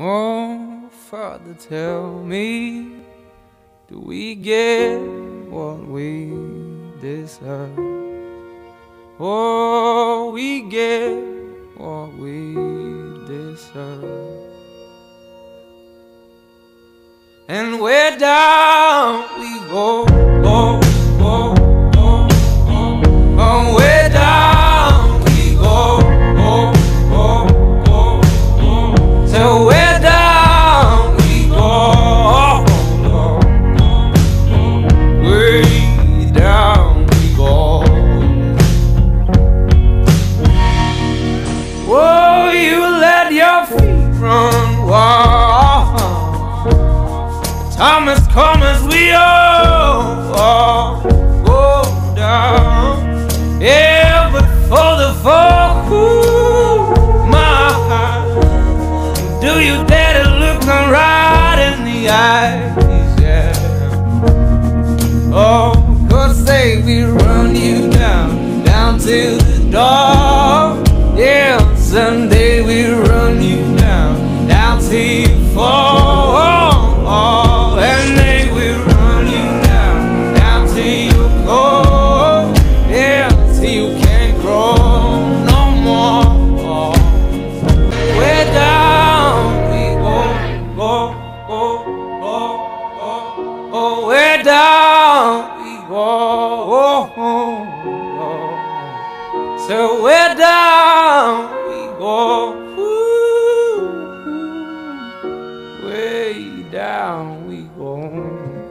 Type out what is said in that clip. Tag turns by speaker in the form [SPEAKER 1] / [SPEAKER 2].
[SPEAKER 1] Oh, Father, tell me, do we get what we deserve? Oh, we get what we deserve. And where down we run wild. Thomas, come as we all, go down. Yeah, but for the fall, ooh, my heart. Do you dare to look me right in the eyes? Yeah. Oh, cause say we run you down, down to down you fall. And they will run you down, down. Yeah, till you can't no more. Down we go, go, go, go, go. Down we go. So way down we go. down we go home.